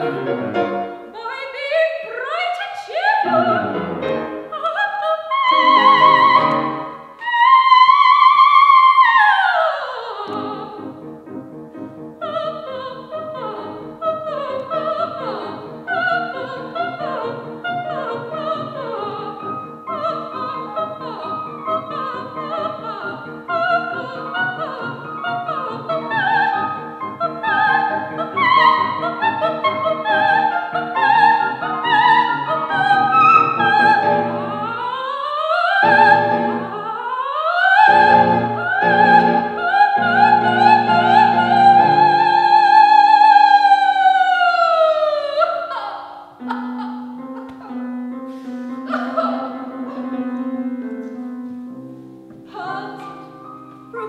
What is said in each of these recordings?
love you.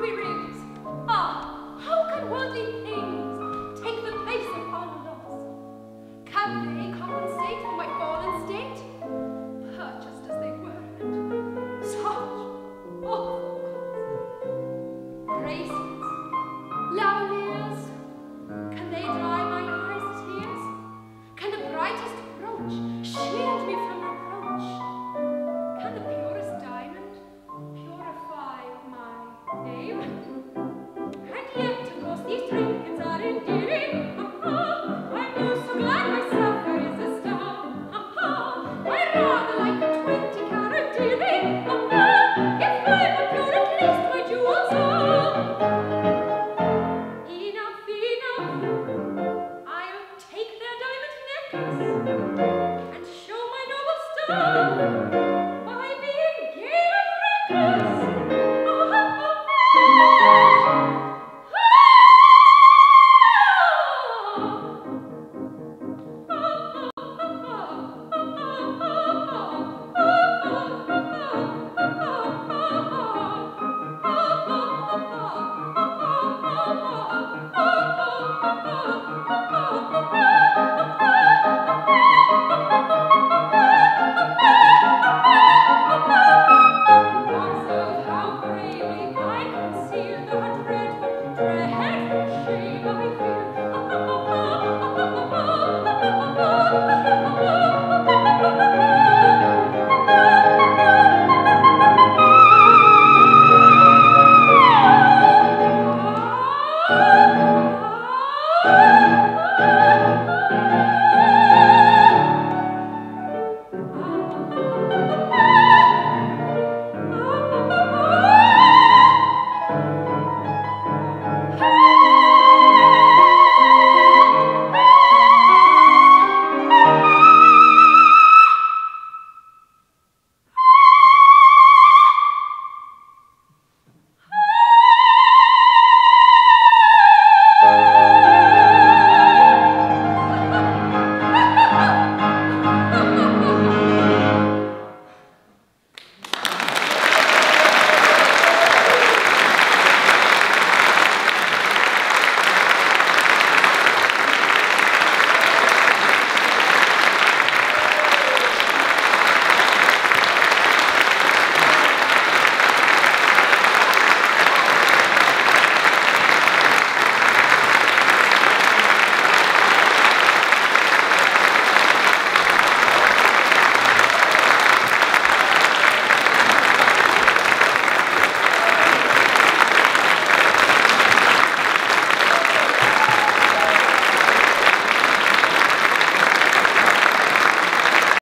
ruby rings. Ah, how can worldly things take the place of our loss? Can they compensate for my fallen state? Purchased as they were at such awful cost. Graces, lavaliers, can they dry my eyes' tears? Can the brightest brooch Senhor.